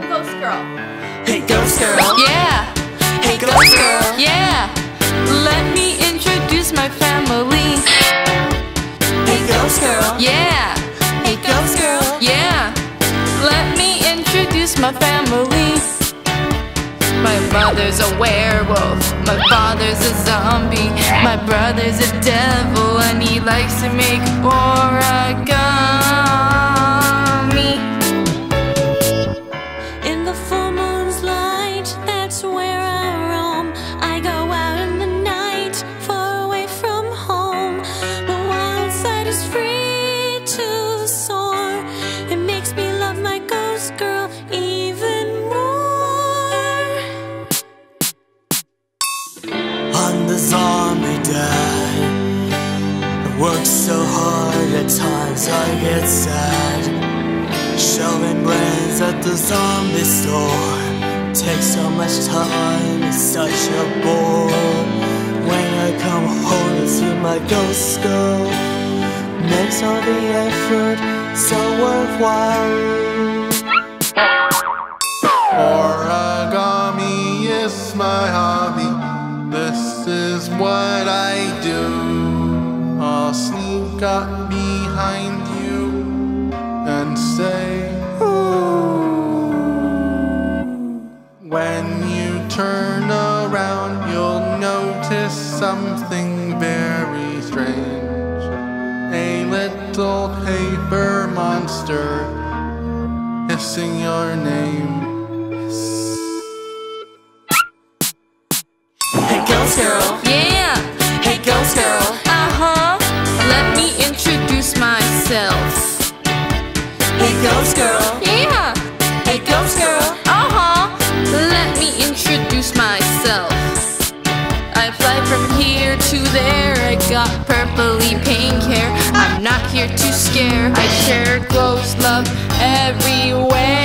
ghost girl. Hey ghost girl. Yeah, Hey ghost girl. yeah. Let me introduce my family. Hey ghost girl. Yeah, Hey ghost girl. yeah. Let me introduce my family. My mother's a werewolf. My father's a zombie. My brother's a devil, and he likes to make origami. Work so hard at times I get sad. Shelving brains at the zombie store. Takes so much time, it's such a bore. When I come home to see my ghost girl, makes all the effort so worthwhile. Origami is my hobby. This is what I do. I'll sneak up behind you and say, Ooh. When you turn around, you'll notice something very strange. A little paper monster hissing your name. Hey ghost girl, Yeah, Ghost girl, Yeah, hey ghost girl. uh huh. Let me introduce myself. I fly from here to there. I got purpley pink hair. I'm not here to scare. I share close love everywhere.